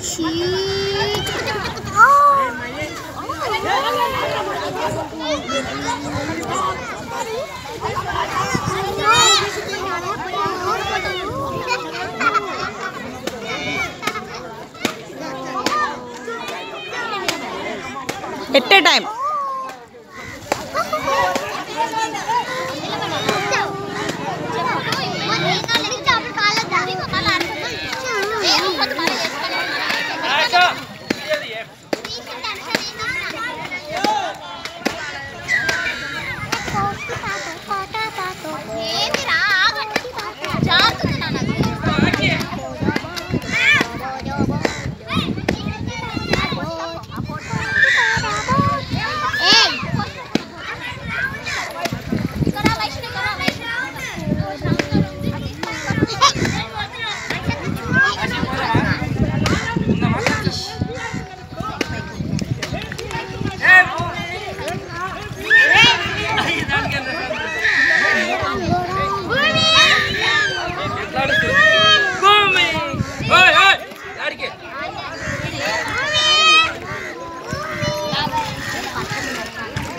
七，啊！at a time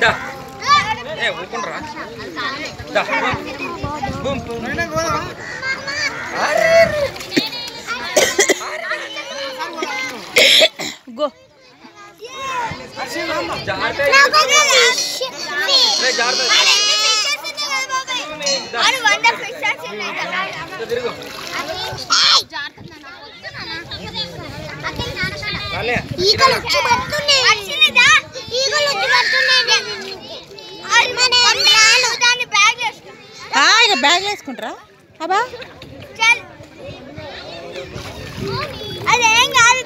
at a time go. ఈగలు వచ్చి పడుతున్నాయి ఈగలు వచ్చి పడుతున్నాయి అది మన రాను దాన్ని బ్యాగ్ వేసుకో హాయిగా బ్యాగ్ వేసుకుంటారా? అబ్బా. అదేం కాదు